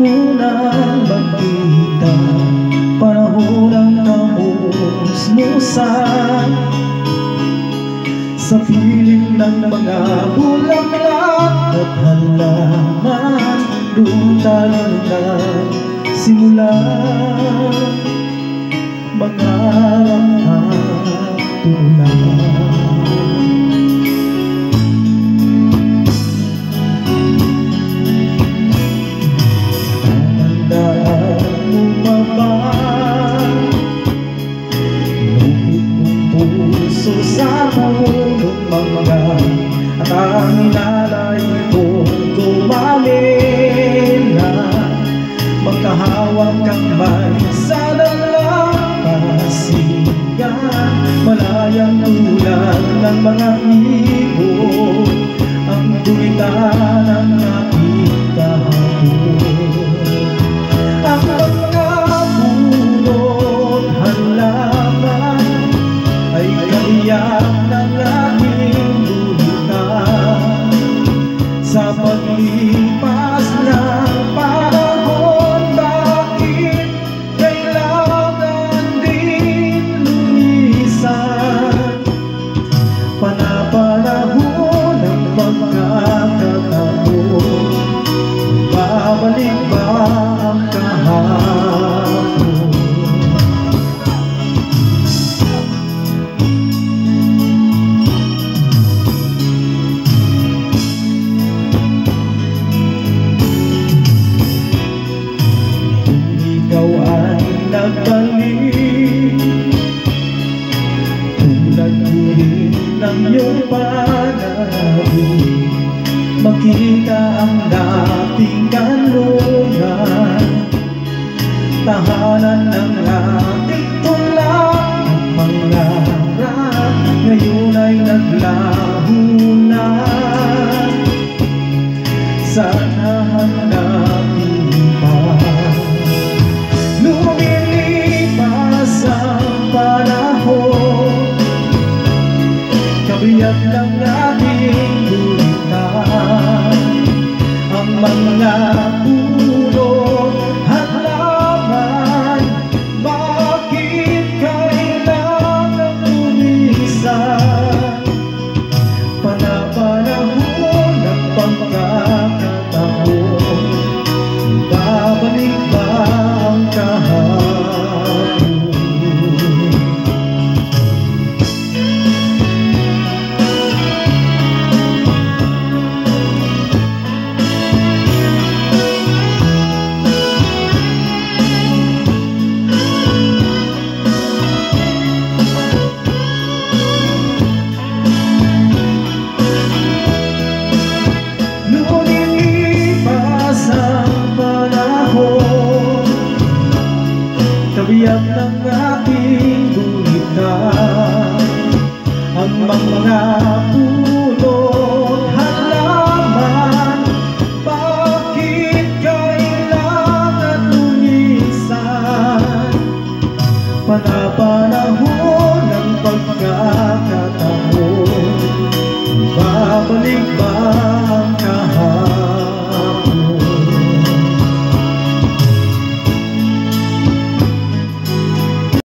kulang magkita Panahon ang musmusan Sa piling ng mga bulaklak at halaman. Doon tayo na simula Mangarap at tunay. Ang nanay kong gumaling na. Magkahawak ang may sana Kasiga malayang tulad ng mga ibon Ang tulita Panaguhin ng iyong panaguhin Makita ang dating kanluyan